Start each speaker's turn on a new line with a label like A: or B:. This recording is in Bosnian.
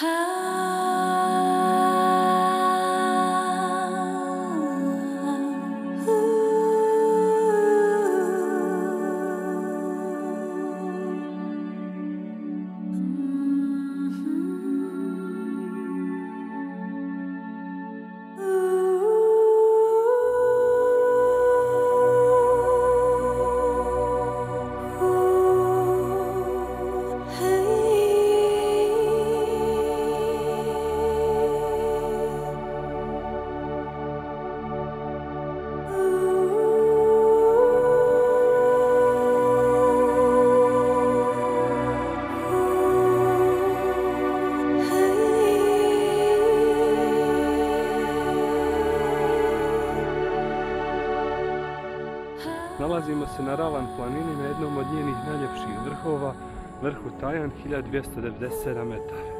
A: How Nalazimo se na Ravan planini na jednom od njenih najljepših vrhova, vrhu Tajan 1297 metara.